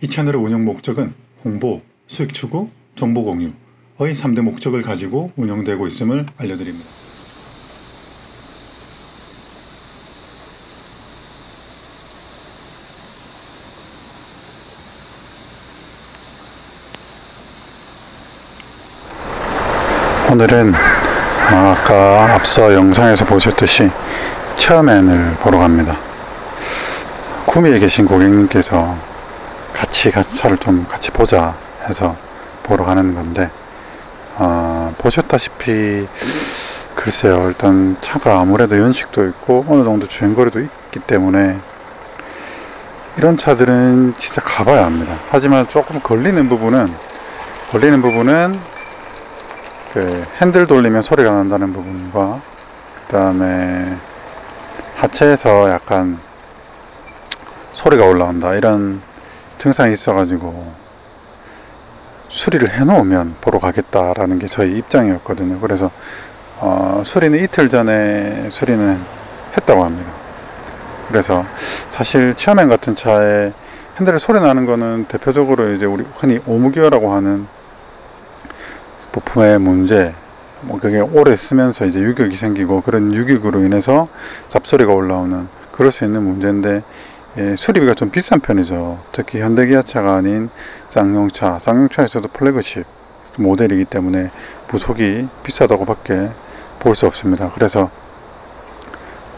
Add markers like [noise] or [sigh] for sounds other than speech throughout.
이 채널의 운영 목적은 홍보, 수익 추구, 정보 공유의 3대 목적을 가지고 운영되고 있음을 알려드립니다. 오늘은 아까 앞서 영상에서 보셨듯이 체험앤을 보러 갑니다. 구미에 계신 고객님께서 같이 가서 차를 좀 같이 보자 해서 보러 가는 건데 어, 보셨다시피 글쎄요 일단 차가 아무래도 연식도 있고 어느 정도 주행거리도 있기 때문에 이런 차들은 진짜 가봐야 합니다. 하지만 조금 걸리는 부분은 걸리는 부분은 그 핸들 돌리면 소리가 난다는 부분과 그 다음에 하체에서 약간 소리가 올라온다 이런 증상이 있어 가지고 수리를 해 놓으면 보러 가겠다라는 게 저희 입장이었거든요. 그래서 어, 수리는 이틀 전에 수리는 했다고 합니다. 그래서 사실 체험행 같은 차에 핸들에 소리 나는 거는 대표적으로 이제 우리 흔히 오무기어라고 하는 부품의 문제 뭐 그게 오래 쓰면서 이제 유격이 생기고 그런 유격으로 인해서 잡소리가 올라오는 그럴 수 있는 문제인데 예, 수리비가 좀 비싼 편이죠. 특히 현대기아차가 아닌 쌍용차, 쌍용차에서도 플래그십 모델이기 때문에 부속이 비싸다고 밖에 볼 수 없습니다. 그래서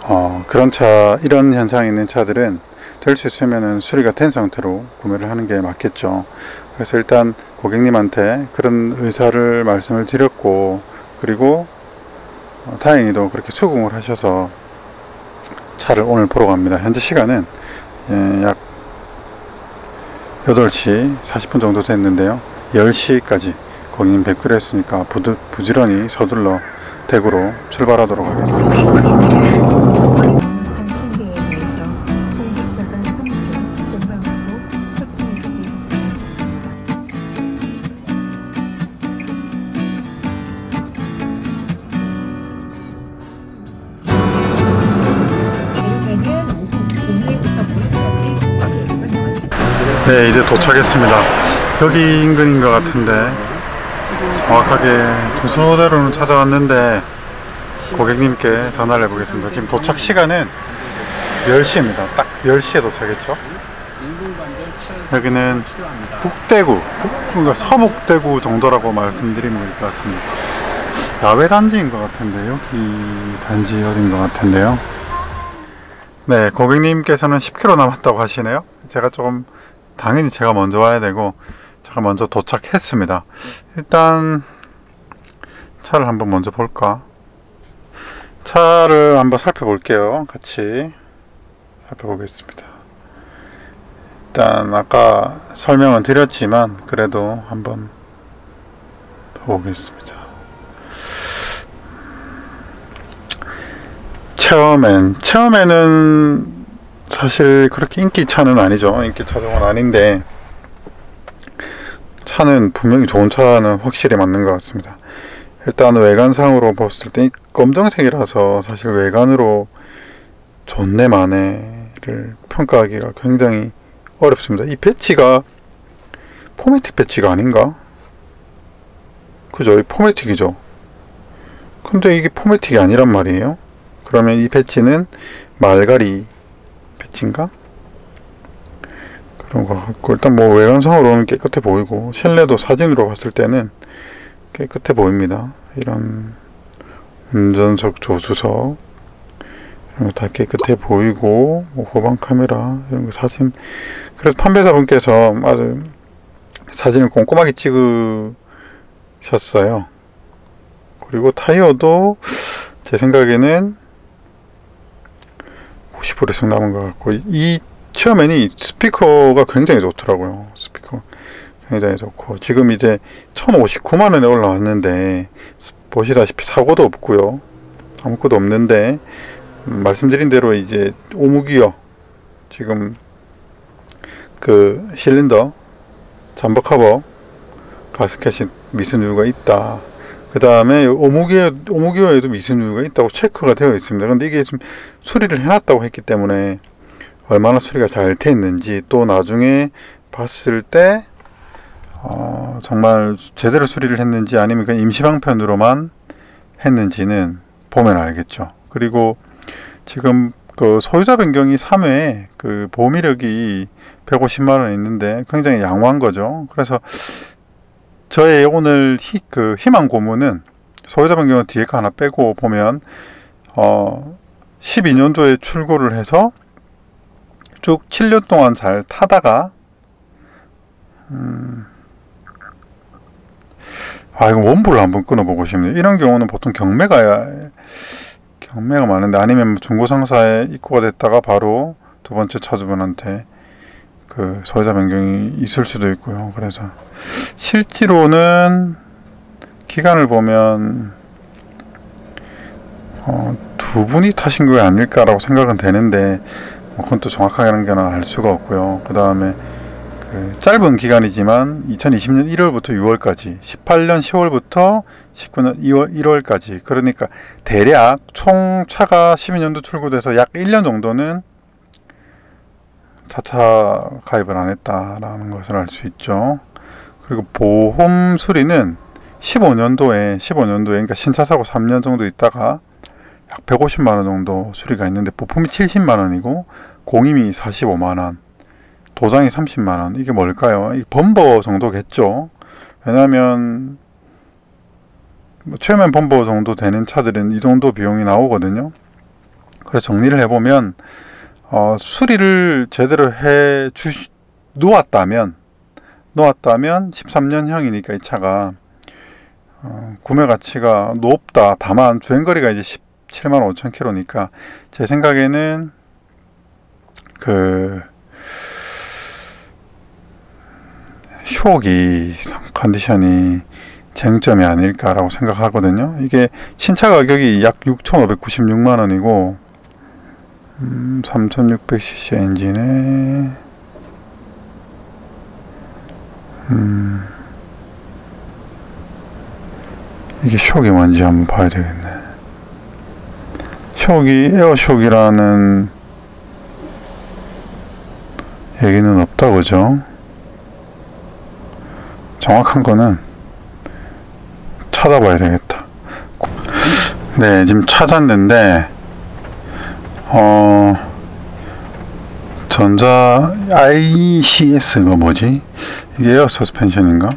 어, 그런 차, 이런 현상이 있는 차들은 될 수 있으면 수리가 된 상태로 구매를 하는 게 맞겠죠. 그래서 일단 고객님한테 그런 의사를 말씀을 드렸고 그리고 어, 다행히도 그렇게 수긍을 하셔서 차를 오늘 보러 갑니다. 현재 시간은 예, 약 8시 40분 정도 됐는데요. 10시까지 고객님 뵙기로 했으니까 부드, 부지런히 서둘러 대구로 출발하도록 하겠습니다. 네, 이제 도착했습니다. 여기 인근인 것 같은데 정확하게 주소대로는 찾아왔는데 고객님께 전화를 해보겠습니다. 지금 도착 시간은 10시입니다. 딱 10시에 도착했죠. 여기는 북대구, 북, 그러니까 서북대구 정도라고 말씀드리면 될 것 같습니다. 야외 단지인 것 같은데요. 이 단지 어딘 것 같은데요. 네, 고객님께서는 10km 남았다고 하시네요. 제가 조금 당연히 제가 먼저 와야 되고 제가 먼저 도착했습니다. 일단 차를 한번 먼저 볼까? 차를 한번 살펴볼게요. 같이 살펴보겠습니다. 일단 아까 설명은 드렸지만 그래도 한번 보겠습니다. 체어맨 체어맨은 사실 그렇게 인기 차는 아니죠. 인기 차종은 아닌데 차는 분명히 좋은 차는 확실히 맞는 것 같습니다. 일단 외관상으로 봤을 때 검정색이라서 사실 외관으로 좋네 마네를 평가하기가 굉장히 어렵습니다. 이 배지가 4MATIC 배지가 아닌가? 그죠? 이 포매틱이죠. 근데 이게 포매틱이 아니란 말이에요. 그러면 이 배치는 말가리 배치인가? 그런 거 같고 일단 뭐 외관상으로는 깨끗해 보이고 실내도 사진으로 봤을 때는 깨끗해 보입니다. 이런 운전석 조수석 이런 거 다 깨끗해 보이고 뭐 후방 카메라 이런 거 사진 그래서 판매자분께서 아주 사진을 꼼꼼하게 찍으셨어요. 그리고 타이어도 제 생각에는 50% 이상 남은 것 같고 이 체어맨이 스피커가 굉장히 좋더라고요. 스피커 굉장히 좋고 지금 이제 1059만 원에 올라왔는데 보시다시피 사고도 없고요. 아무것도 없는데 음, 말씀드린 대로 이제 오무기어 지금 그 실린더 잠버 커버 가스켓이 미스뉴가 있다. 그 다음에 오무기어, 오무기어에도 미스뉴가 있다고 체크가 되어 있습니다. 근데 이게 좀 수리를 해놨다고 했기 때문에 얼마나 수리가 잘 돼 있는지 또 나중에 봤을 때 어, 정말 제대로 수리를 했는지 아니면 그냥 임시방편으로만 했는지는 보면 알겠죠. 그리고 지금 그 소유자 변경이 3회 그 보험이력이 150만 원 있는데 굉장히 양호한 거죠. 그래서 저의 오늘 희, 그 희망 고문은 소유자 변경은 뒤에 거 하나 빼고 보면 어 12년도에 출고를 해서 쭉 7년 동안 잘 타다가 음, 아 이거 원부를 한번 끊어보고 싶네요. 이런 경우는 보통 경매가 경매가 많은데 아니면 중고상사에 입고가 됐다가 바로 두 번째 차주분한테 그 소유자 변경이 있을 수도 있고요. 그래서 실제로는 기간을 보면 어, 두 분이 타신 거 아닐까라고 생각은 되는데 뭐 그건 또 정확하게는 알 수가 없고요. 그 다음에 그 짧은 기간이지만 2020년 1월부터 6월까지 18년 10월부터 19년 2월 1월까지 그러니까 대략 총 차가 12년도 출고돼서 약 1년 정도는 자차 가입을 안 했다라는 것을 알 수 있죠. 그리고 보험 수리는 15년도에 15년도에 그러니까 신차 사고 3년 정도 있다가 약 150만 원 정도 수리가 있는데 부품이 70만 원이고 공임이 45만 원 도장이 30만 원. 이게 뭘까요? 이 범버 정도겠죠? 왜냐하면 뭐 최면 범버 정도 되는 차들은 이 정도 비용이 나오거든요. 그래서 정리를 해보면 어, 수리를 제대로 해 주, 놓았다면 놓았다면 13년형이니까 이 차가 어, 구매 가치가 높다 다만 주행거리가 이제 17만 5천 킬로니까 제 생각에는 그 효기 컨디션이 쟁점이 아닐까라고 생각하거든요. 이게 신차 가격이 약 6,596만 원이고 음, 3,600cc 엔진에 음, 이게 쇽이 뭔지 한번 봐야 되겠네. 쇽이 에어쇽이라는 얘기는 없다 그죠? 정확한 거는 찾아봐야 되겠다. 네, 지금 찾았는데, 어, 전자 ICS가 뭐지? 에어 서스펜션인가?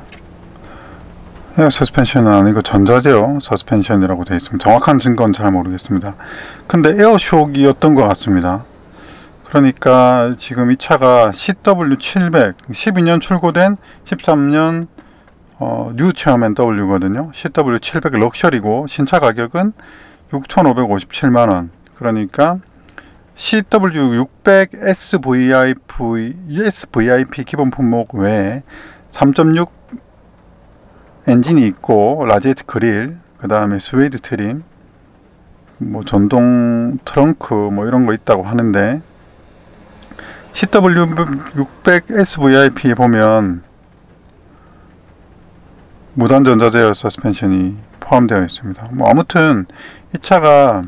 에어 서스펜션은 아니고 전자제어 서스펜션이라고 되어 있습니다. 정확한 증거는 잘 모르겠습니다. 근데 에어쇼크이었던 것 같습니다. 그러니까 지금 이 차가 CW700 12년 출고된 13년 어, 뉴 체어맨 W거든요. CW700 럭셔리고 신차 가격은 6,557만원 그러니까 CW600 SVIP, 기본 품목 외에 3.6 엔진이 있고 라제트 그릴 그 다음에 스웨이드 trim 뭐 전동 트렁크 뭐 이런 거 있다고 하는데 CW600 SVIP에 보면 무단 전자제어 서스펜션이 포함되어 있습니다. 뭐 아무튼 이 차가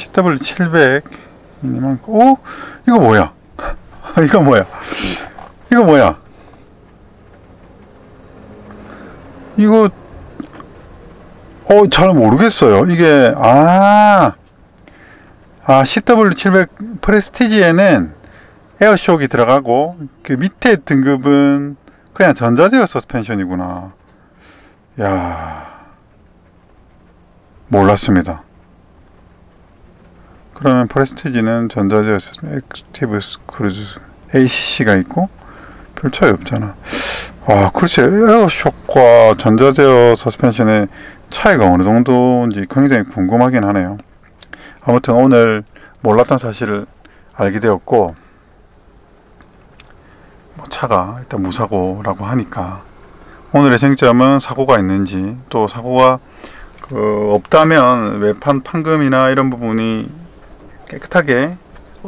CW700 오 이거 뭐야? [laughs] 이거 뭐야? 이거 뭐야? 이거 어 잘 모르겠어요. 이게 아 아, CW700 프레스티지에는 에어쇼크 들어가고 그 밑에 등급은 그냥 전자제어 서스펜션이구나. 야 몰랐습니다. 그러면 프레스티지는 전자제어 active cruise ACC가 있고 별 차이 없잖아. 와, 글쎄 에어쇼크와 전자제어 서스펜션의 차이가 어느 정도인지 굉장히 궁금하긴 하네요. 아무튼 오늘 몰랐던 사실을 알게 되었고 뭐 차가 일단 무사고라고 하니까 오늘의 쟁점은 사고가 있는지 또 사고가 그 없다면 외판 판금이나 이런 부분이 깨끗하게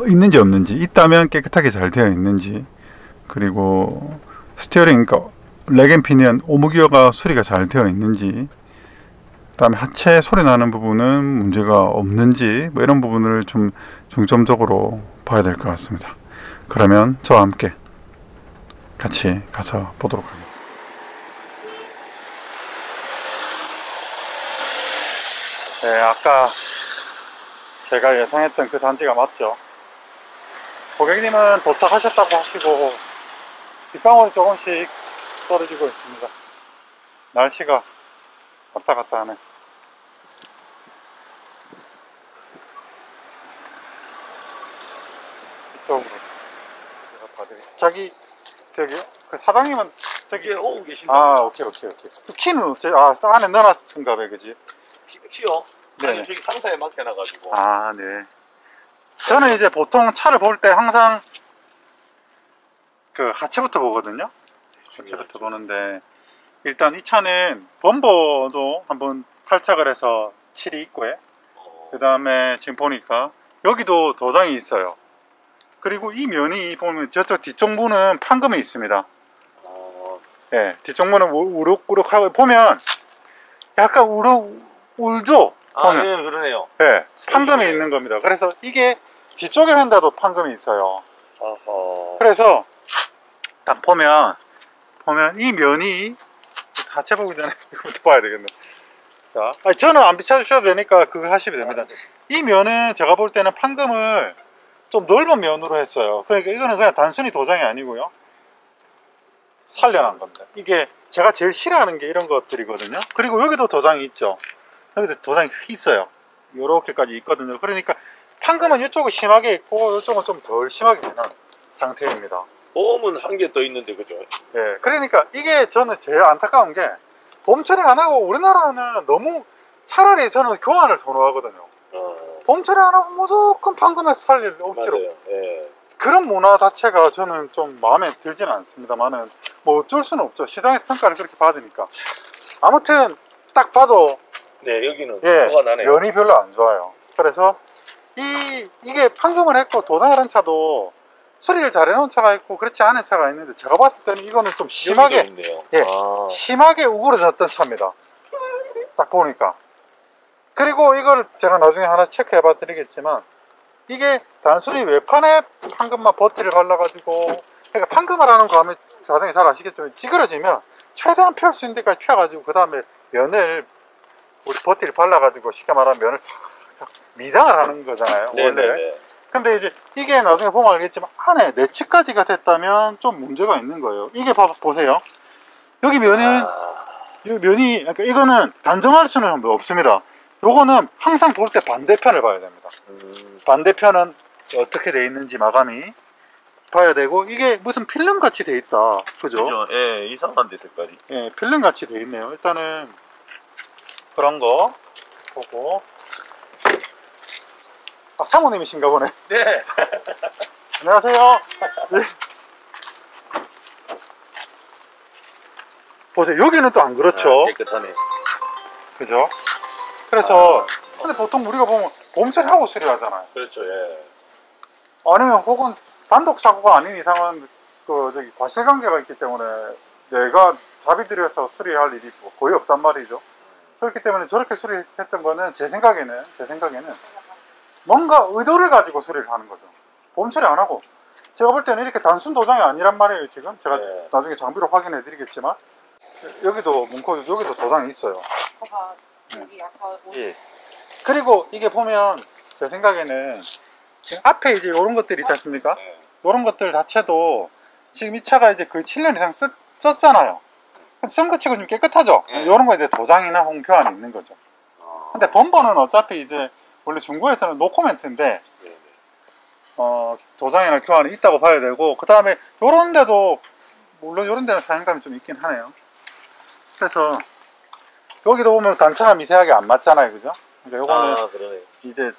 있는지 없는지 있다면 깨끗하게 잘 되어 있는지 그리고 스티어링 그러니까 rack and pinion 오무기어가 수리가 잘 되어 있는지 그 다음에 하체 소리 나는 부분은 문제가 없는지 뭐 이런 부분을 좀 중점적으로 봐야 될 것 같습니다. 그러면 저와 함께 같이 가서 보도록 하겠습니다. 네, 아까 제가 예상했던 그 단지가 맞죠? 고객님은 도착하셨다고 하시고 빗방울이 조금씩 떨어지고 있습니다. 날씨가 왔다 갔다 하네. 이쪽으로 제가 봐드릴게요. 저기 저기 그 사장님은 저기 오고 계신다. 아 오케이 오케이 오케이 그 키는 제- 아 안에 넣어놨던가 봐 그지? 키, 키요? 아니 저기 상사에 맡겨놔가지고. 아, 네. 저는 이제 보통 차를 볼 때 항상 그 하체부터 보거든요. 하체부터 보는데 일단 이 차는 범버도 한번 탈착을 해서 칠이 있고요. 어, 그 다음에 지금 보니까 여기도 도장이 있어요. 그리고 이 면이 보면 저쪽 뒤쪽 문은 판금이 있습니다. 어, 예, 우- 우룩우룩하고 보면 약간 우룩 울죠. 아, 보면. 예, 그러네요. 네, 판금이 네. 있는 겁니다. 그래서 이게 뒤쪽에 횡다도 판금이 있어요. 어허. 그래서 딱 보면 보면 이 면이 하체 보기 전에 [laughs] 이거부터 봐야 되겠네. 자, 아니, 저는 안 비춰주셔도 되니까 그거 하시면 됩니다. 이 면은 제가 볼 때는 판금을 좀 넓은 면으로 했어요. 그러니까 이거는 그냥 단순히 도장이 아니고요. 살려난 겁니다. 이게 제가 제일 싫어하는 게 이런 것들이거든요. 그리고 여기도 도장이 있죠. 여기도 도장이 있어요. 요렇게까지 있거든요. 그러니까 판금은 이쪽은 심하게 있고 이쪽은 좀 덜 심하게 되는 상태입니다. 보험은 한 개 더 있는데 그죠? 예, 그러니까 이게 저는 제일 안타까운 게봄 처리 안 하고 우리나라는 너무 차라리 저는 교환을 선호하거든요. 어, 봄 처리 안 하고 무조건 판금에서 살릴 억지로 맞아요. 예. 그런 문화 자체가 저는 좀 마음에 들지는 않습니다만은 뭐 어쩔 수는 없죠. 시장에서 평가를 그렇게 받으니까. 아무튼 딱 봐도 네, 여기는 예, 뭐가 나네요. 면이 별로 안 좋아요. 그래서 이 이게 판금을 했고 도장을 한 차도 수리를 잘 해놓은 차가 있고 그렇지 않은 차가 있는데 제가 봤을 때는 이거는 좀 심하게. 예. 아, 심하게 우그러졌던 차입니다. 딱 보니까. 그리고 이걸 제가 나중에 하나 체크해 봐 드리겠지만 이게 단순히 외판에 판금만 버티를 발라가지고 그러니까 판금을 하는 거 하면 자동이 잘 아시겠지만 찌그러지면 최대한 펼 수 있는 데까지 펴가지고 그 다음에 면을 우리 버티를 발라가지고 쉽게 말하면 면을 싹싹 미장을 하는 거잖아요 원래 네네네. 근데 이제 이게 나중에 보면 알겠지만 안에 내치까지가 됐다면 좀 문제가 있는 거예요 이게 봐, 보세요 여기 면은 아, 이 면이 그러니까 이거는 단정할 수는 없습니다. 요거는 항상 볼 때 반대편을 봐야 됩니다. 음, 반대편은 어떻게 돼 있는지 마감이 봐야 되고 이게 무슨 필름 같이 돼 있다. 그죠? 그죠? 예, 이상한데 색깔이. 예, 필름 같이 돼 있네요. 일단은 그런 거 보고 아, 사모님이신가 보네. 네. [laughs] 안녕하세요. 예. 보세요. 여기는 또 안 그렇죠. 아, 깨끗하네. 그죠? 그래서 아, 근데 보통 우리가 보면 봄철하고 수리하잖아요. 그렇죠. 예. 아니면 혹은 단독 사고가 아닌 이상은 그 저기 과실관계가 있기 때문에 내가 자비 들여서 수리할 일이 뭐 거의 없단 말이죠. 그렇기 때문에 저렇게 수리했던 거는 제 생각에는 제 생각에는 뭔가 의도를 가지고 수리를 하는 거죠. 봄철이 안 하고 제가 볼 때는 이렇게 단순 도장이 아니란 말이에요 지금 제가 네. 나중에 장비로 확인해 드리겠지만 여기도 문코 여기도 도장이 있어요. 봐봐 여기 약간 옷 예. 그리고 이게 보면 제 생각에는 지금 앞에 이제 이런 것들 있지 않습니까? 네. 이런 것들 자체도 지금 이 차가 이제 거의 7년 이상 썼, 썼잖아요. 쓴 거 치고 좀 깨끗하죠? 네. 이런 거 이제 도장이나 홍표안이 있는 거죠. 아, 근데 범버는 어차피 이제 원래 중고에서는 노코멘트인데 네, 네. 어, 도장이나 교환이 있다고 봐야 되고 그 다음에 요런 데도 물론 요런 데는 사용감이 좀 있긴 하네요. 그래서 여기도 보면 단차가 미세하게 안 맞잖아요, 그죠? 그러니까 요거는 아. 이제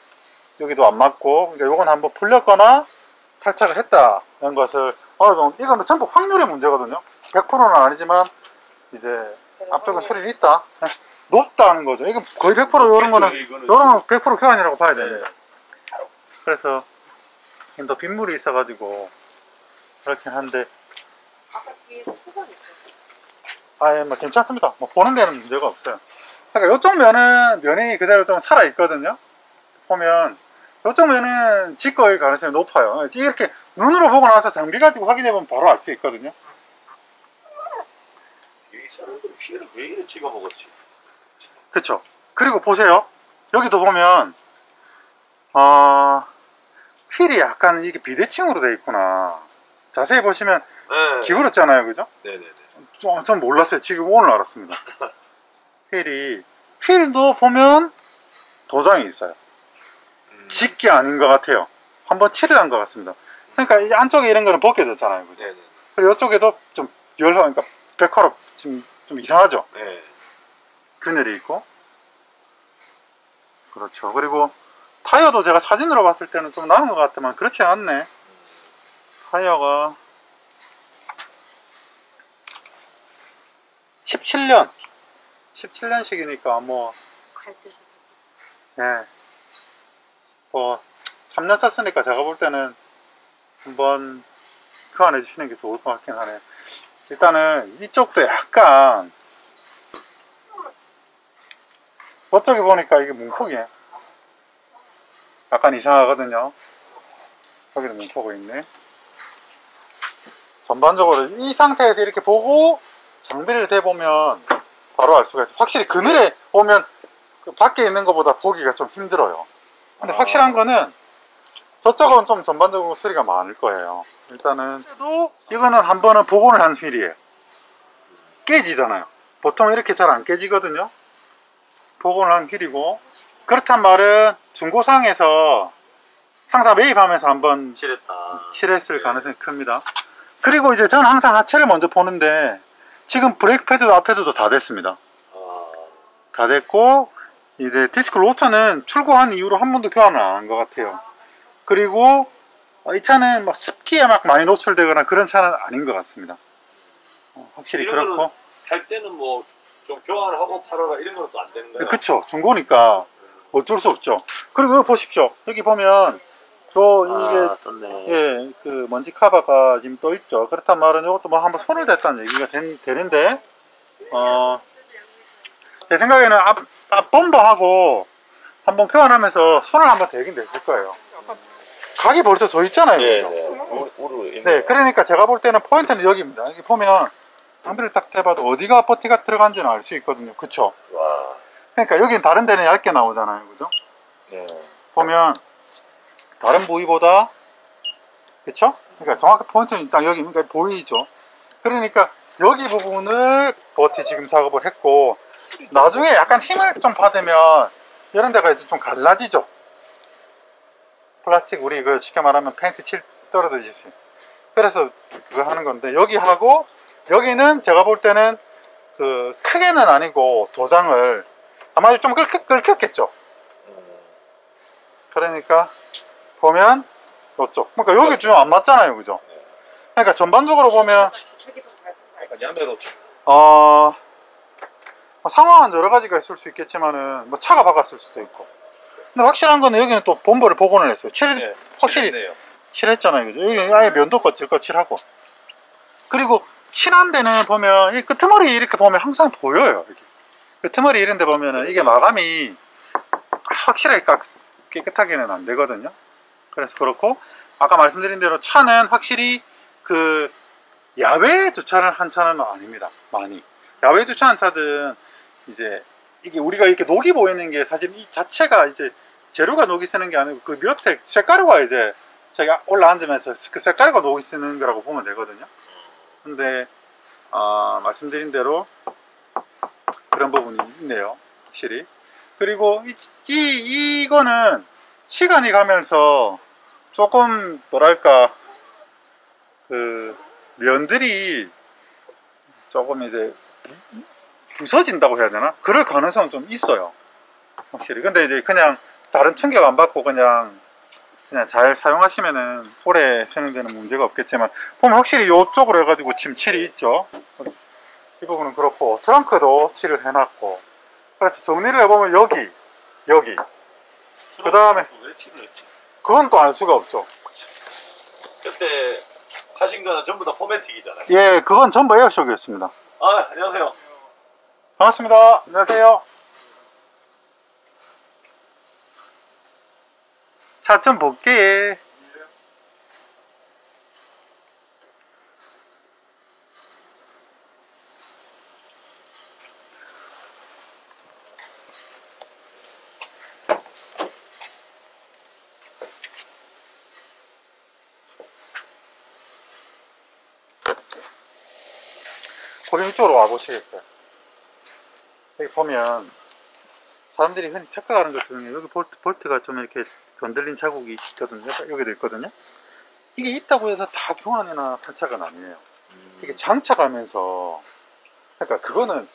여기도 안 맞고 그러니까 요건 한번 풀렸거나 탈착을 했다는 것을 어느 정도 이거는 전부 확률의 문제거든요 100%는 아니지만 이제 앞쪽은 소리는 있다? 네. 높다는 거죠. 이건 거의 100% 이런 거는 이거는 이런 건 100% 교환이라고 봐야 네. 됩니다 그래서 또 빗물이 있어 가지고 그렇긴 한데. 아예 뭐 괜찮습니다. 뭐 보는 데는 문제가 없어요. 그러니까 이쪽 면은 면이 그대로 좀 살아 있거든요. 보면 이쪽 면은 지거일 가능성이 높아요. 이렇게 눈으로 보고 나서 장비 가지고 확인해 보면 바로 알 수 있거든요 피를 왜 이래 찍어 먹었지? 그쵸 그리고 보세요 여기도 보면 어 휠이 약간 이게 비대칭으로 돼 있구나 자세히 보시면 네. 기울었잖아요 그죠? 네네네. 좀, 전 몰랐어요 지금 오늘 알았습니다 [laughs] 휠이 휠도 보면 도장이 있어요 음. 직기 아닌 것 같아요 한번 칠을 한 것 같습니다 그러니까 이 안쪽에 이런 거는 벗겨졌잖아요 그죠? 네네. 그리고 이쪽에도 좀 열화 그러니까 백화로 지금 좀 이상하죠? 네. 균열이 있고. 그렇죠. 그리고 타이어도 제가 사진으로 봤을 때는 좀 나은 것 같지만 그렇지 않네. 타이어가 17년. 17년식이니까 뭐 예. 뭐 3년 썼으니까 제가 볼 때는 한번 교환해 주시는 게 좋을 것 같긴 하네요 일단은 이쪽도 약간 저쪽에 보니까 이게 문콕이 약간 이상하거든요. 여기도 문콕이 있네. 전반적으로 이 상태에서 이렇게 보고 장비를 대보면 바로 알 수가 있어요. 확실히 그늘에 오면 그 밖에 있는 것보다 보기가 좀 힘들어요. 근데 아. 확실한 거는 저쪽은 좀 전반적으로 소리가 많을 거예요. 일단은 이거는 한 번은 복원을 한 휠이에요. 깨지잖아요. 보통 이렇게 잘 안 깨지거든요. 복원을 한 휠이고. 그렇단 말은 중고상에서 상사 매입하면서 한번 칠했다. 칠했을 가능성이 큽니다. 그리고 이제 저는 항상 하체를 먼저 보는데 지금 브레이크 패드도 앞패드도 다 됐습니다. 아, 다 됐고 이제 디스크 로터는 출고한 이후로 한 번도 교환을 안 한 것 같아요 그리고 어, 이 차는 막 습기에 막 많이 노출되거나 그런 차는 아닌 것 같습니다 어, 확실히 그렇고 살 때는 뭐 좀 교환을 하고 팔아라 이런 건 또 안 되는 거야. 그쵸 중고니까 어쩔 수 없죠 그리고 보십시오 여기 보면 저 이게 아, 떴네. 예, 그 먼지 카바가 지금 떠 있죠. 그렇단 말은 이것도 뭐 한번 손을 댔다는 얘기가 된- 되는데, 어, 제 생각에는 앞, 앞 범버하고 한번 교환하면서 손을 한번 대긴 됐을 거예요. 각이 벌써 져 있잖아요. 네, 그죠? 네. 있는 네, 거. 그러니까 제가 볼 때는 포인트는 여기입니다. 여기 보면 장비를 딱 대봐도 어디가 버티가 들어간지는 알 수 있거든요. 그쵸? 와. 그러니까 여긴 다른 데는 얇게 나오잖아요. 그죠? 네. 보면 다른 부위보다 그쵸? 그러니까 정확히 포인트는 딱 여기 그러니까 보이죠? 그러니까 여기 부분을 버티 지금 작업을 했고 나중에 약간 힘을 좀 받으면 이런 데가 이제 좀 갈라지죠 플라스틱 우리 그 쉽게 말하면 페인트 칠 떨어지지 그래서 그거 하는 건데 여기 하고 여기는 제가 볼 때는 그 크게는 아니고 도장을 아마 좀 긁, 긁혔겠죠. 음, 그러니까 보면 이쪽. 그러니까 여기 좀 안 맞잖아요 그죠? 그러니까 전반적으로 보면 어 상황은 여러 가지가 있을 수 있겠지만은 뭐 차가 박았을 수도 있고 근데 확실한 거는 여기는 또 본보를 복원을 했어요. 칠, 네, 확실히 칠했네요. 칠했잖아요 그죠? 여기 아예 면도 거칠거 칠하고. 그리고 칠한 데는 보면 이 끄트머리 이렇게 보면 항상 보여요 이렇게. 끄트머리 이런 데 보면은 이게 마감이 확실하게 까- 깨끗하게는 안 되거든요. 그래서 그렇고 아까 말씀드린 대로 차는 확실히 그 야외 주차를 한 차는 아닙니다 많이. 야외 주차한 차들은 이제 이게 우리가 이렇게 녹이 보이는 게 사실 이 자체가 이제 재료가 녹이 쓰는 게 아니고 그 밑에 색가루가 이제 제가 올라앉으면서 그 색가루가 녹이 쓰는 거라고 보면 되거든요. 근데 아, 말씀드린 대로 그런 부분이 있네요 확실히. 그리고 이, 이 이거는 시간이 가면서 조금 뭐랄까 그 면들이 조금 이제 부- 부서진다고 해야 되나? 그럴 가능성은 좀 있어요 확실히. 근데 이제 그냥 다른 충격 안 받고 그냥 그냥 잘 사용하시면은 오래 데는 문제가 없겠지만 보면 확실히 이쪽으로 해가지고 지금 칠이 있죠 이 부분은 그렇고 트렁크도 칠을 해놨고 그래서 정리를 해보면 여기 여기 그 다음에? 그건 또 알 수가 없죠 그때 하신 거는 전부 다 포매틱이잖아요. 예 그건 전부 에어쇼크였습니다 아, 안녕하세요. 반갑습니다 안녕하세요 차 좀 볼게. 고령 쪽으로 와보시겠어요? 여기 보면 사람들이 흔히 착각하는 것 중에 여기 볼트, 볼트가 좀 이렇게 건들린 자국이 있거든요. 여기도 있거든요. 이게 있다고 해서 다 교환이나 탈착은 아니에요. 이게 장착하면서 그러니까 그거는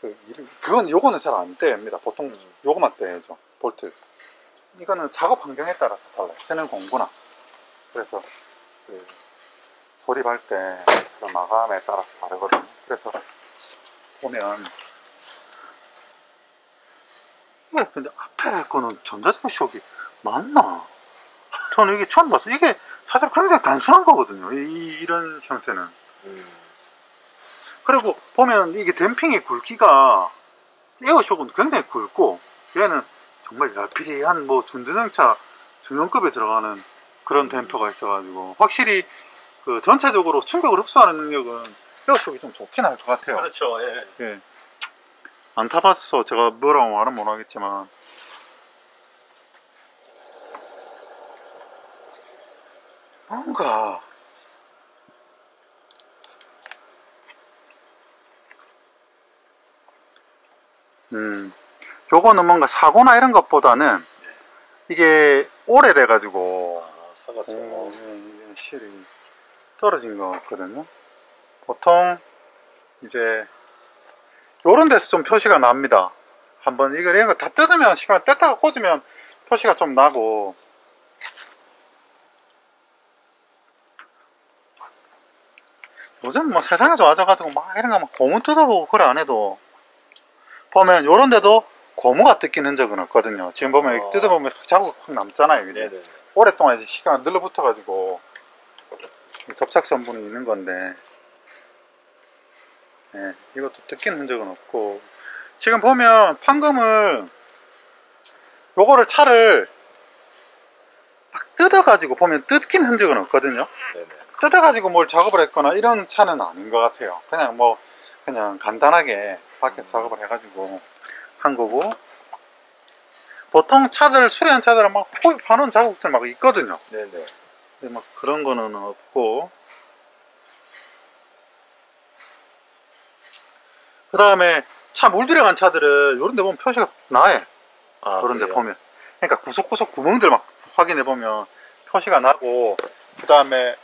그 일- 그건 요거는 잘 안 떼입니다. 보통 요거만 떼야죠. 볼트. 이거는 작업 환경에 따라서 달라요. 쓰는 공구나. 그래서 그 조립할 때 그 마감에 따라서 다르거든요. 그래서 보면 이게 근데 앞에 거는 전자제품 쇼이 맞나? 저는 이게 처음 봤어요. 이게 사실 굉장히 단순한 거거든요. 이, 이런 형태는. 그리고 보면 이게 댐핑의 굵기가 에어쇼크는 굉장히 굵고 얘는 정말 야피리한 뭐 준전형차 중형급에 들어가는 그런 댐퍼가 있어가지고 확실히 그 전체적으로 충격을 흡수하는 능력은 에어쇼크이 좀 좋긴 할 것 같아요. 그렇죠. 예. 예. 안 타봤어. 제가 뭐라고 말은 못하겠지만. 뭔가. 음. 요거는 뭔가 사고나 이런 것보다는 이게 오래돼 가지고 아, 사과서. 오, 예, 이게 실이 떨어진 것 같거든요. 보통 이제 요런 데서 좀 표시가 납니다. 한번 이걸 이런 거 다 뜯으면 시간 뗐다가 꽂으면 표시가 좀 나고 요즘 뭐 세상이 좋아져가지고 막 이런 거 막 고무 뜯어보고 그래 안 해도 보면 요런 데도 고무가 뜯긴 흔적은 없거든요. 지금 보면 어. 뜯어보면 자국 확 남잖아요. 네네. 오랫동안 이제 시간 늘러붙어가지고 접착선분이 있는 건데 예, 이것도 뜯긴 흔적은 없고 지금 보면 판금을 요거를 차를 막 뜯어가지고 보면 뜯긴 흔적은 없거든요 네네. 뜯어가지고 뭘 작업을 했거나 이런 차는 아닌 것 같아요. 그냥 뭐 그냥 간단하게 밖에서 작업을 해가지고 한 거고. 보통 차들 수리한 차들은 막 포입 파는 자국들 막 있거든요. 네네. 근데 막 그런 거는 없고. 그 다음에 차 물 들어간 차들은 요런 데 보면 표시가 나요. 아, 요런 데 그래요? 보면. 그러니까 구석구석 구멍들 막 확인해 보면 표시가 나고 그 다음에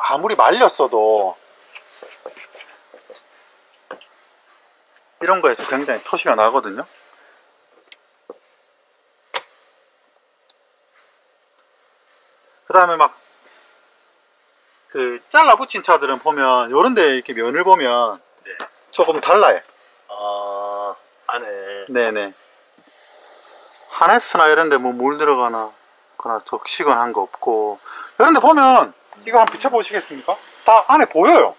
아무리 말렸어도 이런 거에서 굉장히 표시가 나거든요 그 다음에 막 그 잘라 붙인 차들은 보면 요런 데 이렇게 면을 보면 네. 조금 달라요 아, 안에. 네네. 하네스나 이런 데 뭐 물 들어가나, 거나 적시건 거 없고. 이런 데 보면, 이거 한번 비춰보시겠습니까? 다 안에 보여요.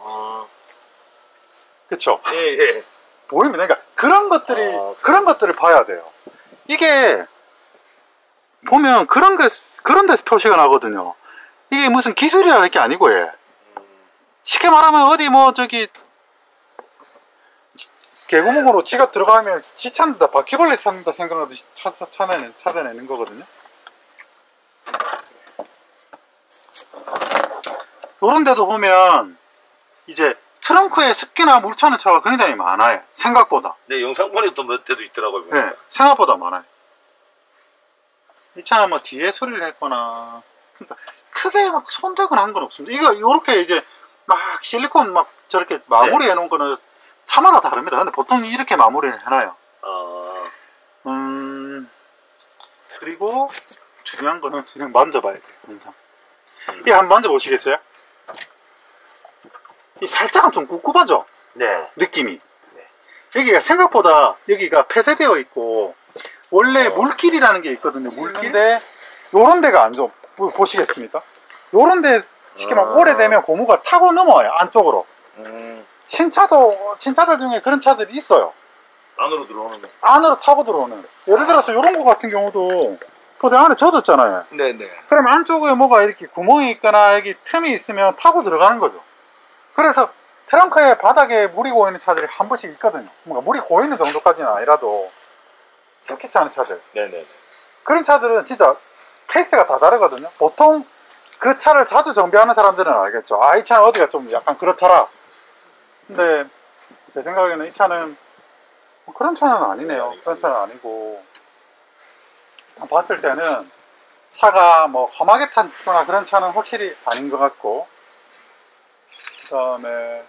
아, 그쵸? 예, 예. 보입니다. 그러니까 그런 것들이, 아, 그런 것들을 봐야 돼요. 이게, 보면 그런 게, 그런 데서 표시가 나거든요. 이게 무슨 기술이랄 게 아니고, 예. 쉽게 말하면 어디 뭐 저기 개구멍으로 지가 들어가면 지 찾는다 바퀴벌레 찾는다 생각하듯이 찾아, 찾아내는, 찾아내는 거거든요 요런 데도 보면 이제 트렁크에 습기나 물 차는 차가 굉장히 많아요. 생각보다. 네, 영상 보니 또몇 대도 있더라고요. 네, 생각보다 많아요. 이 차는 뭐 뒤에 수리를 했거나. 그러니까 크게 막 손대거나 한 건 없습니다. 이거 요렇게 이제 막 실리콘 막 저렇게 마무리 해놓은 거는 차마다 다릅니다. 근데 보통 이렇게 마무리를 해놔요. 아, 음 그리고 중요한 거는 그냥 만져봐야 돼요 항상. 이 한번 만져보시겠어요? 이 살짝은 좀 꿉꿉하죠 네. 느낌이 여기가 생각보다 여기가 폐쇄되어 있고 원래 어. 물길이라는 게 있거든요 물길인데 요런 데가 안 좋아 보- 보시겠습니까? 요런 데 쉽게 말 아. 오래되면 고무가 타고 넘어와요 안쪽으로 음, 신차도 신차들 중에 그런 차들이 있어요 안으로 들어오는 거. 안으로 타고 들어오는 예를 들어서 요런 거 같은 경우도 그저 안에 젖었잖아요 네네. 그럼 안쪽에 뭐가 이렇게 구멍이 있거나 여기 틈이 있으면 타고 들어가는 거죠. 그래서 트렁크에 바닥에 물이 고이는 차들이 한 번씩 있거든요. 뭔가 물이 고이는 정도까지는 아니라도 스키치 하는 차들. 네네. 그런 차들은 진짜 케이스가 다 다르거든요. 보통 그 차를 자주 정비하는 사람들은 알겠죠. 아, 이 차는 어디가 좀 약간 그렇더라. 근데 제 생각에는 이 차는 뭐 그런 차는 아니네요. 그런 차는 아니고 봤을 때는 차가 뭐 험하게 탔거나 그런 차는 확실히 아닌 것 같고 그 다음에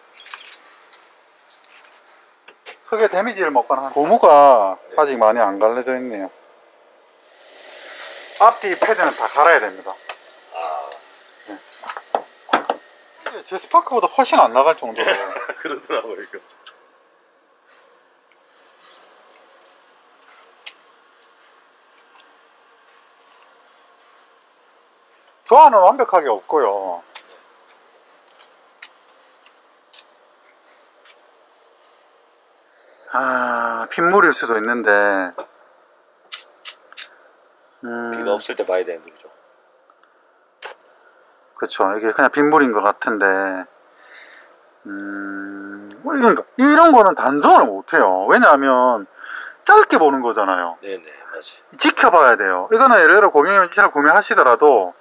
크게 데미지를 먹거나 한 고무가 아직 많이 안 갈라져 있네요. 앞뒤 패드는 다 갈아야 됩니다. 아 이게 제 스파크보다 훨씬 안 나갈 정도로 [laughs] 그러더라고요 이거. 교환은 완벽하게 없고요. 아, 빗물일 수도 있는데, 음, 비가 없을 때 봐야 되는데 그죠? 그쵸. 이게 그냥 빗물인 것 같은데, 음, 뭐 이건, 이런 거는 단정을 못해요. 왜냐하면, 짧게 보는 거잖아요. 네네 맞지. 지켜봐야 돼요. 이거는 예를 들어 고객님이 이 차를 구매하시더라도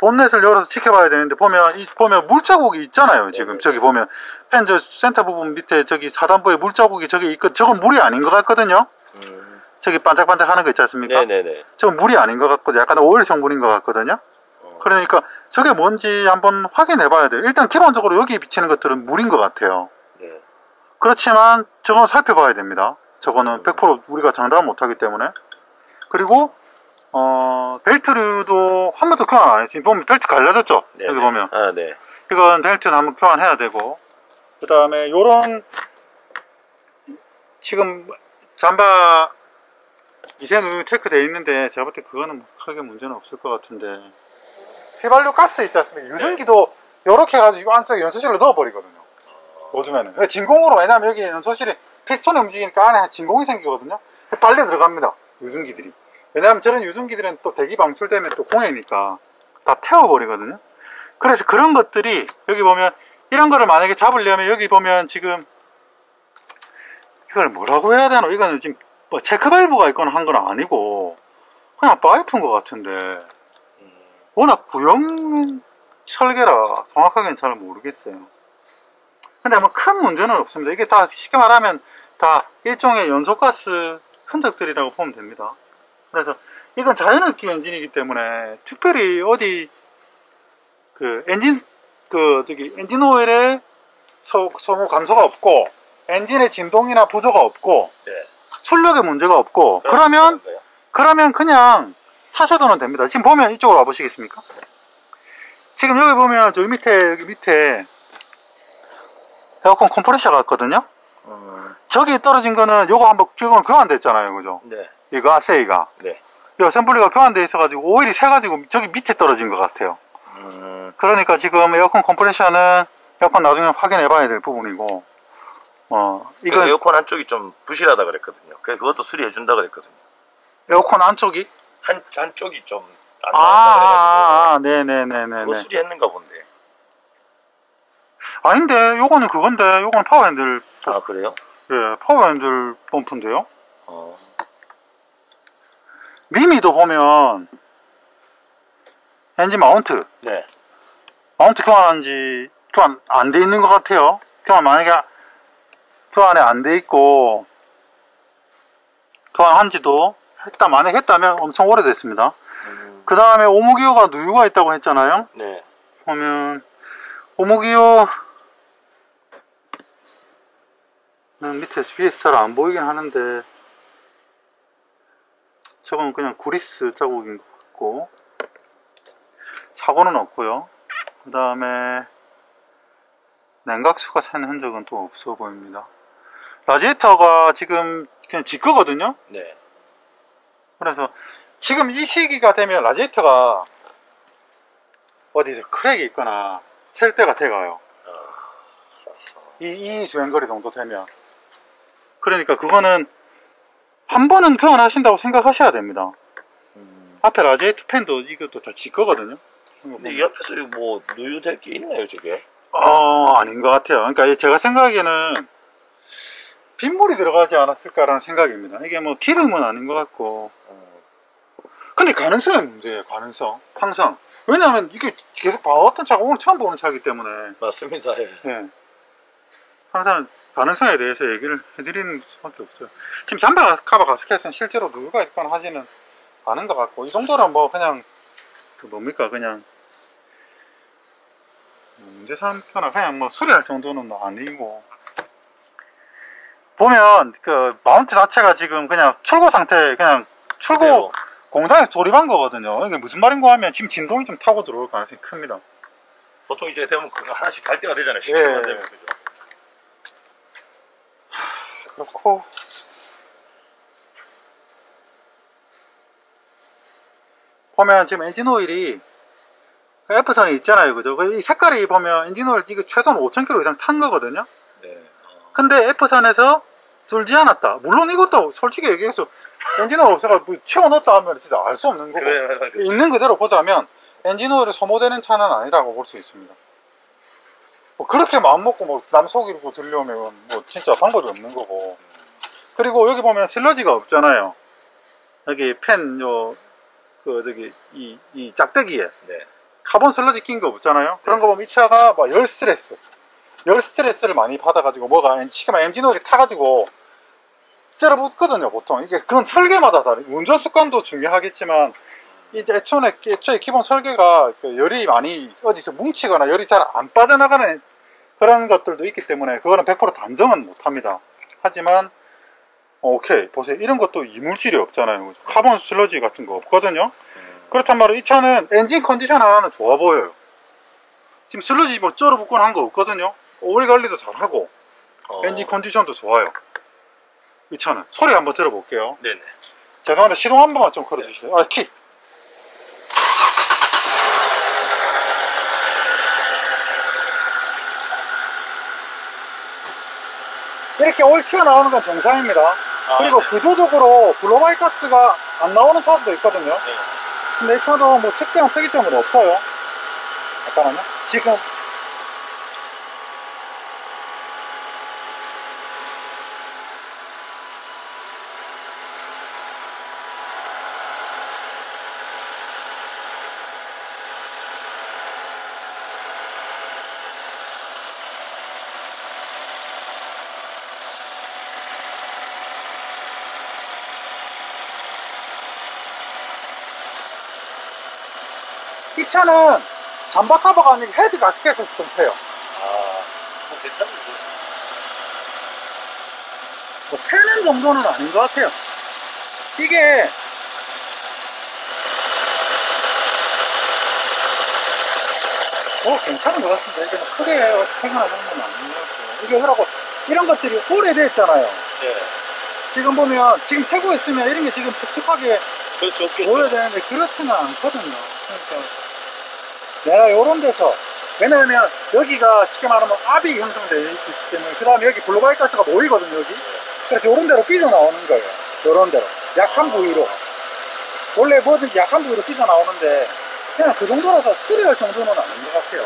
본넷을 열어서 지켜봐야 되는데 보면 이 보면 물자국이 있잖아요. 지금. 저기 보면 펜 저 센터 부분 밑에 저기 하단부에 물자국이 저기 있거 저건 물이 아닌 것 같거든요. 음. 저기 반짝반짝 하는 거 있지 않습니까? 네네네. 저건 물이 아닌 것 같거든요. 약간 오일 성분인 것 같거든요. 어. 그러니까 저게 뭔지 한번 확인해 봐야 돼요. 일단 기본적으로 여기 비치는 것들은 물인 것 같아요. 네. 그렇지만 저건 살펴봐야 됩니다. 저거는 100% 우리가 장담 못하기 때문에. 그리고 어 벨트도 한 번도 교환 안 했어요. 보면 벨트 갈라졌죠? 네. 여기 보면 아 네. 이건 벨트는 한번 교환해야 되고 그 다음에 요런 지금 잠바 미세누 체크되어 있는데 제가 볼 때 그거는 뭐 크게 문제는 없을 것 같은데 휘발유 가스 있지 않습니까? 유전기도 요렇게 해가지고 이 안쪽에 연소실로 넣어버리거든요. 요즘에는. 그러니까 진공으로, 왜냐면 여기 연소실이 피스톤이 움직이니까 안에 진공이 생기거든요. 빨리 들어갑니다. 유전기들이. 왜냐면 저런 유전기들은 또 대기 방출되면 또 공해니까 다 태워버리거든요. 그래서 그런 것들이 여기 보면 이런 거를 만약에 잡으려면 여기 보면 지금 이걸 뭐라고 해야 되나? 이거는 지금 뭐 체크밸브가 있거나 한 건 아니고 그냥 파이프인 것 같은데 음. 워낙 구형 설계라 정확하게는 잘 모르겠어요. 근데 뭐큰 문제는 없습니다. 이게 다 쉽게 말하면 다 일종의 연소가스 흔적들이라고 보면 됩니다. 그래서 이건 자연흡기 엔진이기 때문에 특별히 어디 그 엔진 그 저기 엔진 오일에 소, 소모 감소가 없고 엔진의 진동이나 부조가 없고 네. 출력에 문제가 없고 그러면 그런가요? 그러면 그냥 타셔도는 됩니다. 지금 보면 이쪽으로 와보시겠습니까? 지금 여기 보면 저기 밑에 여기 밑에 에어컨 컴프레셔가 있거든요. 음. 저기 떨어진 거는 요거 한번 교환 교환됐잖아요, 그죠? 네. 이거 아세이가 네. 이 어셈블리가 교환돼 있어가지고 오일이 새가지고 저기 밑에 떨어진 것 같아요. 음. 그러니까 지금 에어컨 컴프레셔는 에어컨 나중에 확인해 봐야 될 부분이고, 어그 이건 에어컨 한쪽이 좀 부실하다 그랬거든요. 그래서 그것도 수리해 준다 그랬거든요. 에어컨 안쪽이 한 한쪽이 좀안 아, 나왔다 아, 아, 네네네네네. 그거 수리했는가 본데. 아닌데, 요거는 그건데, 요거는 파워 핸들, 아 그래요? 예, 파워 핸들 펌프인데요. 어. 미미도 보면, 엔진 마운트, 네. 마운트 교환한지, 교환 안 돼 있는 것 같아요. 교환 만약에, 교환이 안돼 있고, 교환한지도, 했다, 만약에 했다면 엄청 오래됐습니다. 음. 그 다음에 오무기어가 누유가 있다고 했잖아요. 네. 보면 오무기어는 밑에 위에서 잘 안 보이긴 하는데 저건 그냥 구리스 자국인 것 같고 사고는 없고요 그 다음에 냉각수가 새는 흔적은 또 없어 보입니다 라지에이터가 지금 그냥 지 거거든요 네. 그래서 지금 이 시기가 되면 라지에이터가 어디서 크랙이 있거나 샐 때가 돼가요. 이, 이 주행거리 정도 되면. 그러니까 그거는 한 번은 교환하신다고 생각하셔야 됩니다. 음. 앞에 라지에이터 팬도 이것도 다 지 거거든요. 근데 이 앞에서 뭐 누유될 게 있나요, 저게? 어, 아닌 것 같아요. 그러니까 제가 생각에는 빗물이 들어가지 않았을까라는 생각입니다. 이게 뭐 기름은 아닌 것 같고. 어. 근데 가능성이 문제예요, 가능성. 항상. 왜냐하면 이게 계속 봐왔던 차가 오늘 처음 보는 차이기 때문에. 맞습니다. 예. 예. 항상 가능성에 대해서 얘기를 해드리는 수밖에 없어요. 지금 잠바 카바 가스켓은 실제로 누가 입건 하지는 않은 것 같고 이 정도는 뭐 그냥 그 뭡니까 그냥 문제 삼거나 그냥 뭐 수리할 정도는 아니고 보면 그 마운트 자체가 지금 그냥 출고 상태 그냥 출고 그대로. 공장에서 조립한 거거든요. 이게 무슨 말인가 하면 지금 진동이 좀 타고 들어올 가능성이 큽니다. 보통 이제 되면 그거 하나씩 갈 때가 되잖아요. 예. 17만 되면 그죠. 그렇고 보면 지금 엔진 오일이 F선이 있잖아요 그죠 이 색깔이 보면 엔진 오일 이거 최소한 5,000km 이상 탄 거거든요 네. 어. 근데 F선에서 줄지 않았다 물론 이것도 솔직히 얘기해서 엔진 오일 없어가 뭐 채워 넣었다 하면 진짜 알 수 없는 거고 그래. 있는 그대로 보자면 엔진 오일이 소모되는 차는 아니라고 볼 수 있습니다 뭐 그렇게 마음먹고 뭐 남 속이고 들어오면 뭐 진짜 방법이 없는 거고. 그리고 여기 보면 슬러지가 없잖아요. 여기 펜요그 저기 이, 이 짝대기에 네. 카본 슬러지 낀 거 없잖아요. 그런 거 보면 이 차가 막 열 스트레스. 열 스트레스를 많이 받아가지고 뭐가 시커먼 엔진 오일이 타가지고 쩔어붙거든요 보통. 이게 그건 설계마다 다르 운전 습관도 중요하겠지만 이제 애초에, 애초에 기본 설계가 그 열이 많이 어디서 뭉치거나 열이 잘 안 빠져나가는 그런 것들도 있기 때문에 그거는 100% 단정은 못합니다. 하지만 어, 오케이 보세요. 이런 것도 이물질이 없잖아요? 카본 슬러지 같은 거 없거든요. 음. 그렇단 말로 이 차는 엔진 컨디션 하나는 좋아 보여요. 지금 슬러지 뭐 쩔어붙거나 한 거 없거든요. 오일 관리도 잘하고 어. 엔진 컨디션도 좋아요. 이 차는. 소리 한번 들어볼게요. 네네. 죄송한데 시동 한 번만 좀 걸어주세요. 아 키. 이렇게 올 튀어나오는 건 정상입니다 아, 그리고 네. 구조적으로 블로마이 가스가 안 나오는 차도 있거든요 네. 근데 이 차도 뭐 특별한 특이점은 없어요 잠깐만요 지금 차는 잠바 카바가 아니고 헤드 가스켓을 좀 새요 아, 뭐 괜찮은데. 뭐 새는 정도는 아닌 것 같아요. 이게 어 괜찮은 것 같은데 이게 뭐 크게 생각하는 건 아닌 것 같아요. 이게 그러고 이런 것들이 오래됐잖아요. 네. 지금 보면 지금 새고 있으면 이런 게 지금 촉촉하게 그렇죠. 보여야 되는데 그렇지는 않거든요. 그러니까 내가 요런 데서. 왜냐면 여기가 쉽게 말하면 압이 형성되어 있기 때문에 그 다음에 여기 글로바이 가스가 모이거든요 여기. 그래서 요런 데로 삐져나오는 거예요. 요런 데로. 약한 부위로. 원래 뭐든지 약한 부위로 삐져나오는데 그냥 그 정도라서 수리할 정도는 아닌 것 같아요.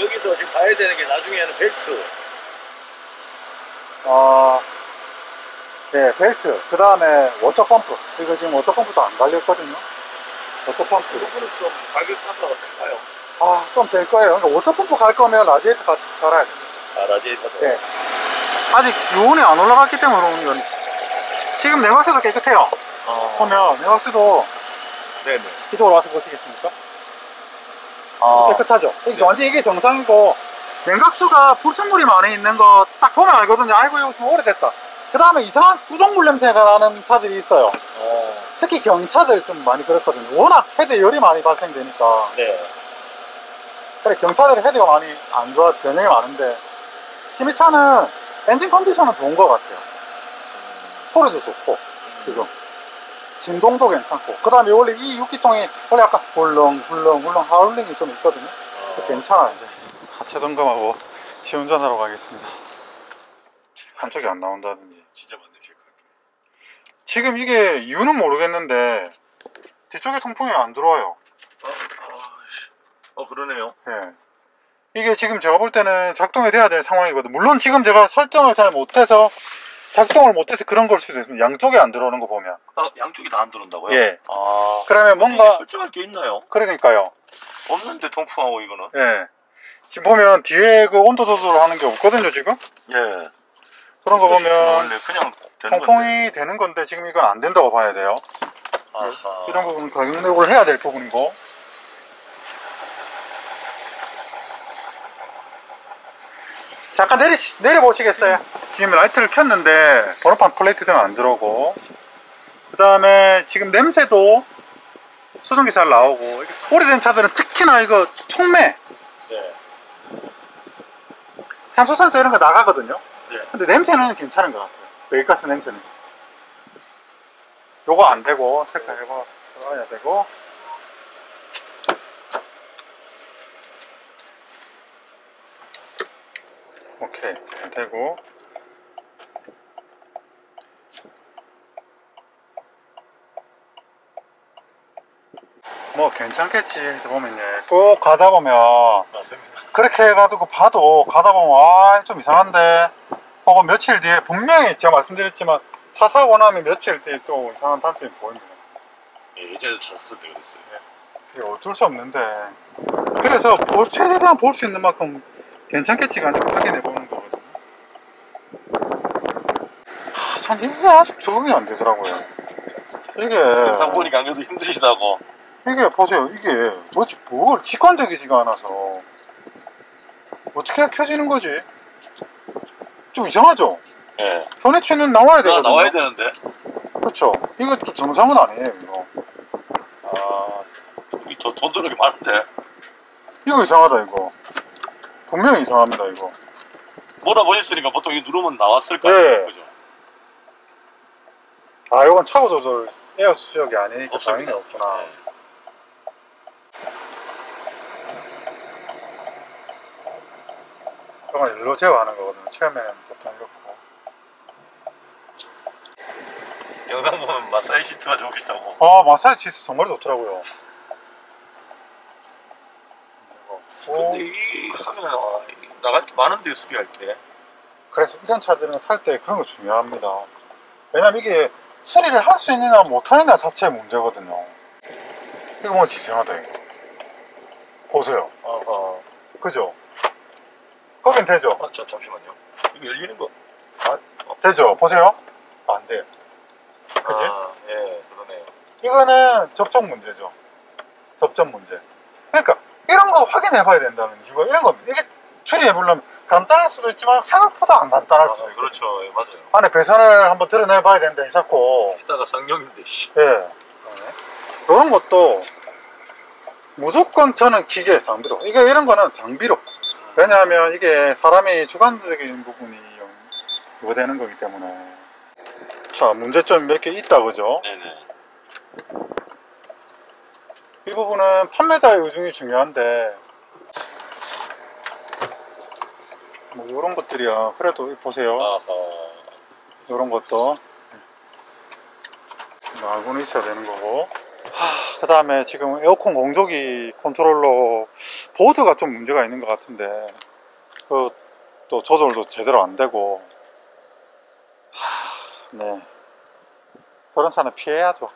여기서 지금 봐야 되는 게 나중에는 벨트. 어, 네 벨트 그 다음에 워터펌프 이거 지금 워터펌프도 안 갈렸거든요 워터펌프 그 부분은 좀 가격 상가가 될까요? 아, 좀 될 거예요. 그러니까 워터펌프 갈 거면 라디에이터 가, 갈아야 됩니다. 아, 라디에이터도. 네. 아직 유온이 안 올라갔기 때문에 그런 건. 지금 냉각수도 깨끗해요. 어. 보면 냉각수도 네네. 이쪽으로 와서 보시겠습니까? 아, 깨끗하죠. 이게 완전 이게 정상이고 냉각수가 불순물이 많이 있는 거 딱 보면 알거든요. 아이고 이거 좀 오래됐다. 그 다음에 이상한 구정물 냄새가 나는 차들이 있어요. 어. 특히 경차들 좀 많이 그렇거든요. 워낙 헤드에 열이 많이 발생되니까. 네. 그래 경차들이 헤드가 많이 안 좋아 변형이 많은데 지금 이 차는 엔진 컨디션은 좋은 것 같아요 소리도 좋고 지금 진동도 괜찮고 그 다음에 원래 이 6기통이 원래 약간 훌렁훌렁훌렁 하울링이 좀 있거든요 어. 괜찮아요 이제 하체 점검하고 시운전하러 가겠습니다 한쪽이 안 나온다든지 진짜 맞네, 제 지금 이게 이유는 모르겠는데 뒤쪽에 통풍이 안 들어와요 어, 아, 씨. 어, 그러네요. 예. 이게 지금 제가 볼 때는 작동이 돼야 될 상황이거든. 물론 지금 제가 설정을 잘 못해서 작동을 못해서 그런 걸 수도 있습니다. 양쪽에 안 들어오는 거 보면. 아, 양쪽이 다 안 들어온다고요? 예. 아. 그러면 뭔가 설정할 게 있나요? 그러니까요. 없는데 통풍하고 이거는. 예. 지금 보면 뒤에 그 온도 조절하는 게 없거든요, 지금. 예. 그런 거 보면 원래 그냥 되는. 통풍이 되는 건데 지금 이건 안 된다고 봐야 돼요. 아하. 이런 부분은 가격 내고를 해야 될 부분이고. 잠깐 내리, 내려보시겠어요? 지금 라이트를 켰는데 번호판 플레이트 등 안 들어오고 그 다음에 지금 냄새도 수증기 잘 나오고 오래된 차들은 특히나 이거 촉매 네. 산소 센서 이런 거 나가거든요 네. 근데 냄새는 괜찮은 것 같아요. 배가스 냄새는. 요거 안 되고 체크해봐. 들어가야 되고. 오케이. 잘 되고. 뭐 괜찮겠지 해서 보면 꼭 가다 보면 맞습니다. 그렇게 해가지고 봐도 가다 보면 아 좀 이상한데 혹은 며칠 뒤에 분명히 제가 말씀드렸지만 차 사고 나면 며칠 뒤에 또 이상한 단점이 보입니다. 예, 예전에 찾았을 때 그랬어요. 이게 어쩔 수 없는데. 그래서 볼, 최대한 볼 수 있는 만큼 괜찮겠지가 아니고 확인해 보는 거거든요. 하, 참 이게 아직 적응이 안 되더라고요. 이게 영상 보니까 안 그래도 힘드시다고. 이게 보세요 이게 도대체 뭘 직관적이지가 않아서. 어떻게 켜지는 거지 좀 이상하죠 예. 현해치는 나와야 나, 되거든요 나와야 되는데. 그렇죠 이거 좀 정상은 아니에요 이거 아, 여기 돈, 돈 들어오기 많은데. 이거 이상하다 이거 분명히 이상합니다 이거 몰아보셨으니까 보통 이거 누르면 나왔을 거 네. 그죠? 아 이건 차고 조절 에어 수역이 아니니까. 당연히 없구나 예. 이건 일로 제어하는 거거든요 처음에는 보통 이렇고 영상 보면 마사지 시트가 좋으시다고. 아 마사지 치수 정말 좋더라고요 오, 근데 이 하면 나갈 게 많은데 수리할 게. 그래서 이런 차들은 살 때 그런 거 중요합니다 왜냐면 이게 수리를 할 수 있느냐 못하느냐 자체의 문제거든요 이거 뭐 이상하다 이거 보세요 아하. 그죠? 거긴 되죠? 아, 저, 잠시만요. 이거 열리는 거. 되죠? 보세요 안 돼요 그지? 아, 예, 그러네요. 이거는 접촉 문제죠. 접점 문제. 그러니까 이런 거 확인해 봐야 된다는 이유가 이런 겁니다. 이게 추리해 보려면 간단할 수도 있지만 생각보다 안 간단할 수도 아, 있고 그렇죠. 예, 맞아요. 안에 배선을 한번 드러내 봐야 되는데 해서고 이따가 쌍용인데, 씨. 예. 이런 것도 무조건 저는 기계 장비로 이게 이런 거는 장비로 왜냐하면 이게 사람이 주관적인 부분이 이거 되는 거기 때문에. 자 문제점이 몇개 있다 그죠? 네네. 이 부분은 판매자의 의중이 중요한데 뭐 이런 것들이야. 그래도 이 보세요. 이런 것도. 뭐 알고는 있어야 되는 거고 그 다음에 지금 에어컨 공조기 컨트롤러 보드가 좀 문제가 있는 것 같은데 그 또 조절도 제대로 안 되고. 하, 네. 저런 차는 피해야죠.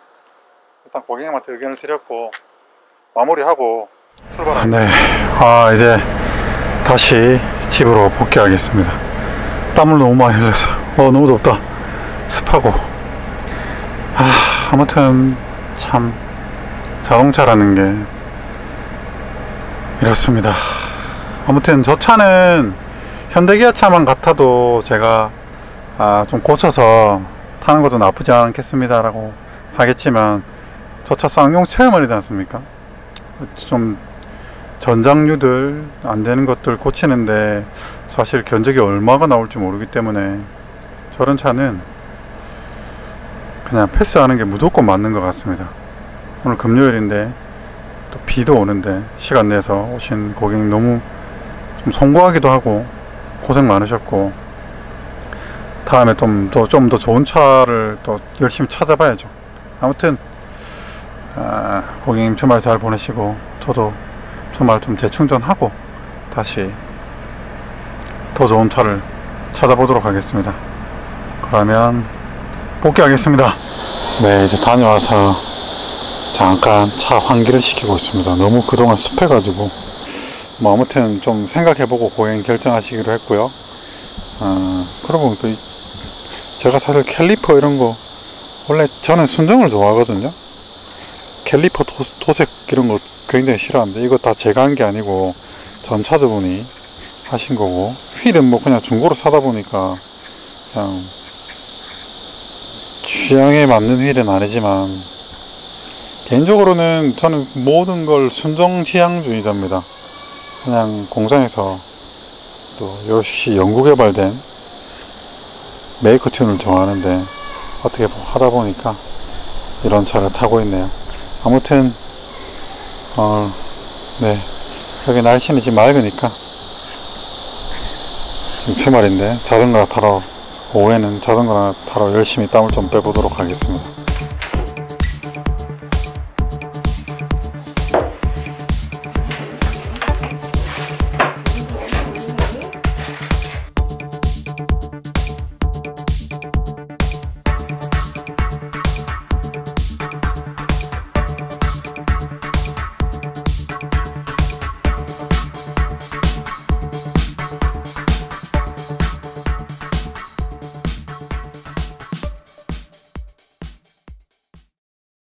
일단 고객님한테 의견을 드렸고 마무리하고 출발합니다. 네, 아 이제 다시 집으로 복귀하겠습니다. 땀을 너무 많이 흘렸어 어 너무 덥다. 습하고. 아 아무튼 참 자동차라는 게 이렇습니다 아무튼 저 차는 현대기아 차만 같아도 제가 아, 좀 고쳐서 타는 것도 나쁘지 않겠습니다 라고 하겠지만 저 차 쌍용 체험을이지 않습니까 좀 전장류들 안 되는 것들 고치는데 사실 견적이 얼마가 나올지 모르기 때문에 저런 차는 그냥 패스하는 게 무조건 맞는 것 같습니다. 오늘 금요일인데 또 비도 오는데 시간 내서 오신 고객님 너무 좀 송구하기도 하고 고생 많으셨고 다음에 좀 더 좀더 좋은 차를 또 열심히 찾아봐야죠. 아무튼 아, 고객님 주말 잘 보내시고 저도 주말 좀 재충전하고 다시 더 좋은 차를 찾아보도록 하겠습니다. 그러면 복귀하겠습니다. 네, 이제 다녀와서 잠깐 차 환기를 시키고 있습니다. 너무 그동안 습해가지고. 뭐, 아무튼 좀 생각해보고 고행 결정하시기로 했고요. 어, 그러고 보니까 이- 제가 사실 캘리퍼 이런 거, 원래 저는 순정을 좋아하거든요. 캘리퍼 도, 도색 이런 거 굉장히 싫어하는데, 이거 다 제가 한 게 아니고, 전 차주분이 하신 거고, 휠은 뭐 그냥 중고로 사다 보니까, 그냥, 취향에 맞는 휠은 아니지만, 개인적으로는 저는 모든 걸 순정 취향주의자입니다. 그냥 공장에서 또 역시 연구 개발된 메이커 tune을 좋아하는데 어떻게 보- 하다 보니까 이런 차를 타고 있네요. 아무튼 어, 네 여기 날씨는 지금 맑으니까 지금 주말인데 자전거 타러 오후에는 자전거 타러 열심히 땀을 좀 빼보도록 하겠습니다.